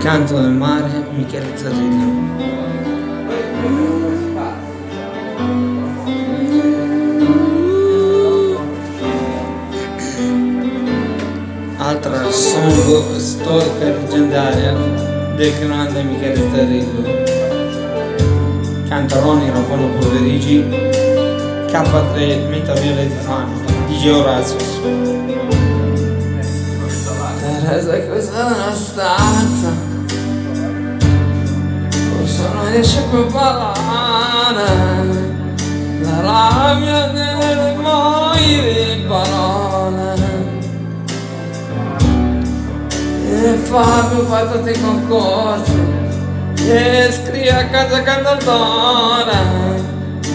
canto del mare, Michele Zarrillo. Altra song storica leggendaria del grande Michele Zarrillo. Canta Ronnie Rapolo Polverigi, K3 Meta Violet Fan, DJ Horatius. Teresa, questa è una stanza Forse non riesce più a parlare La rabbia delle mogli parole E fa tutti i concorsi E scrive a casa cantautore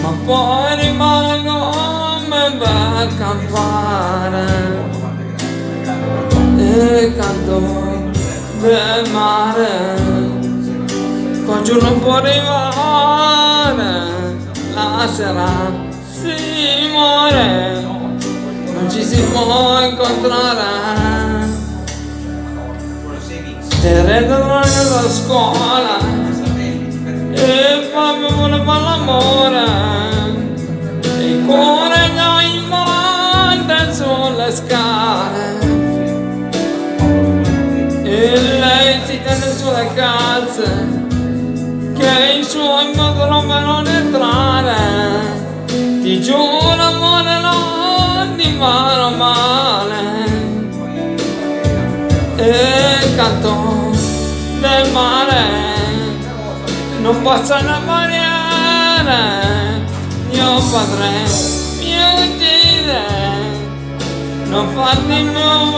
Ma poi rimane come bel campare e canto del mare Oggi non può arrivare. La sera si muore non ci si può incontrare. Te rendono nella scuola e Fabio vuole fare l'amore. Il cuore già in monte sulle scale e lei si tende sulle calze che i suoi potrebbero entrare. Ti giuro amore non ti farò male. E canto del mare non la barriera. Mio padre mi uccide non farti più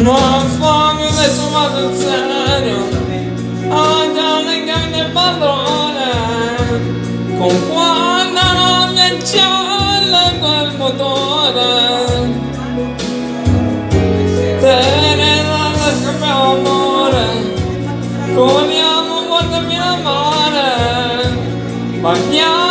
Non fammi adesso vado in serio Oggi le gambe del padrone Con quando non mi accende quel motore. Te ne lascio mio amore. Corriamo, portami la mare Ma piano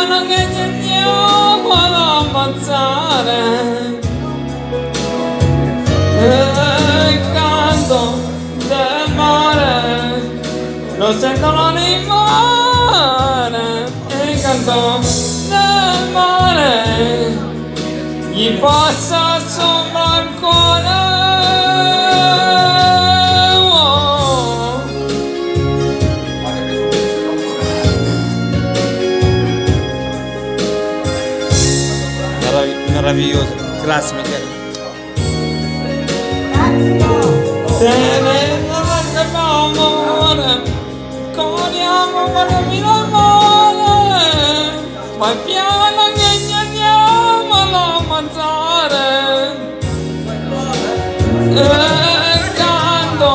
lo sentono mare e canto del mare. Gli passa sopra il cuore. Oh. Merav- meraviglioso. Grazie Michele. Tenendo che amore, poi piano che andiamo ad ammazzare. Canto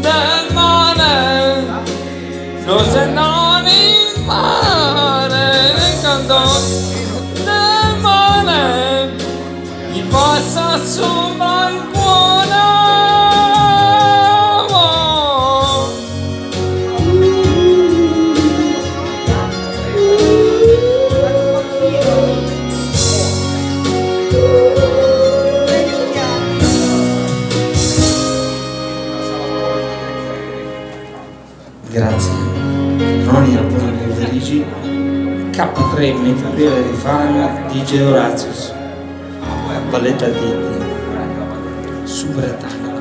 del mare, lo sentono in 16 K3 Metabile di Farma di Georazius ah, Valletta di Super attacco